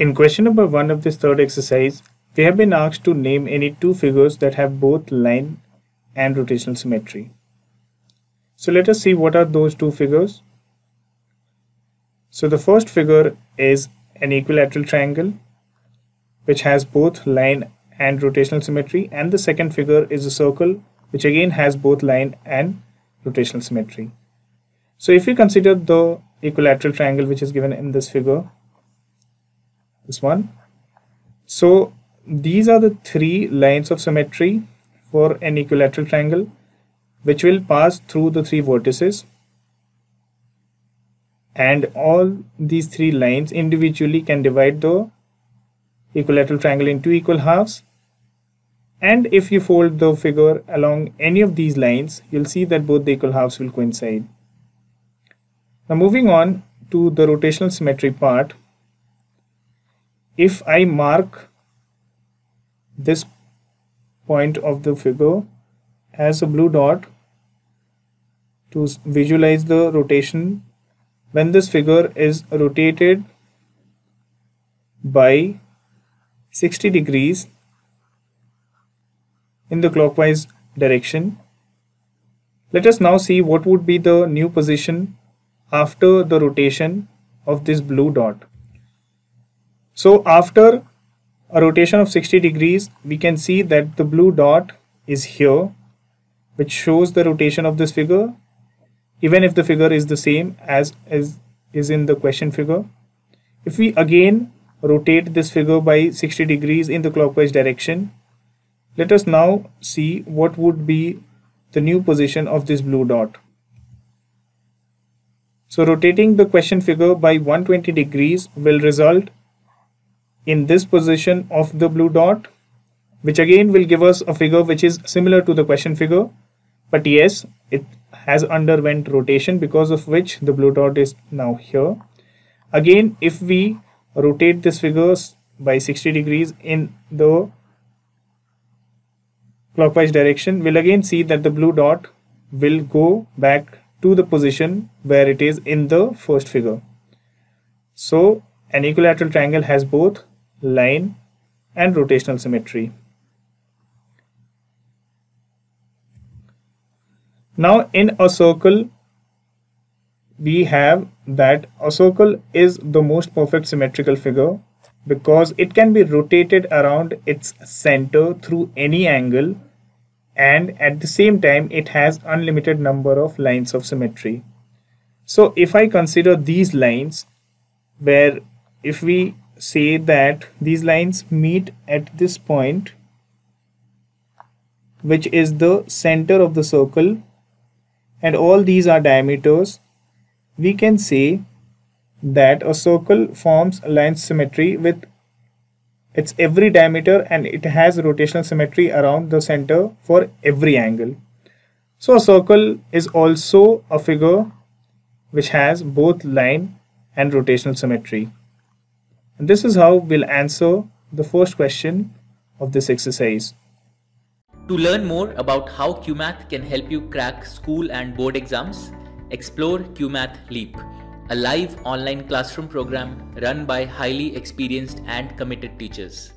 In question number 1 of this third exercise, we have been asked to name any two figures that have both line and rotational symmetry. So let us see what are those two figures. So the first figure is an equilateral triangle which has both line and rotational symmetry and the second figure is a circle which again has both line and rotational symmetry. So if we consider the equilateral triangle which is given in this figure, this one. So these are the three lines of symmetry for an equilateral triangle which will pass through the three vertices and all these three lines individually can divide the equilateral triangle into equal halves and if you fold the figure along any of these lines you'll see that both the equal halves will coincide. Now moving on to the rotational symmetry part if I mark this point of the figure as a blue dot to visualize the rotation when this figure is rotated by 60 degrees in the clockwise direction. Let us now see what would be the new position after the rotation of this blue dot. So after a rotation of 60 degrees, we can see that the blue dot is here, which shows the rotation of this figure, even if the figure is the same as, as is in the question figure. If we again rotate this figure by 60 degrees in the clockwise direction, let us now see what would be the new position of this blue dot. So rotating the question figure by 120 degrees will result in this position of the blue dot which again will give us a figure which is similar to the question figure. But yes it has underwent rotation because of which the blue dot is now here. Again if we rotate this figure by 60 degrees in the clockwise direction we'll again see that the blue dot will go back to the position where it is in the first figure. So an equilateral triangle has both line and rotational symmetry. Now in a circle we have that a circle is the most perfect symmetrical figure because it can be rotated around its center through any angle and at the same time it has unlimited number of lines of symmetry. So if I consider these lines where if we say that these lines meet at this point which is the center of the circle and all these are diameters we can say that a circle forms line symmetry with its every diameter and it has rotational symmetry around the center for every angle. So a circle is also a figure which has both line and rotational symmetry. And this is how we'll answer the first question of this exercise. To learn more about how Cuemath can help you crack school and board exams, explore Cuemath Leap, a live online classroom program run by highly experienced and committed teachers.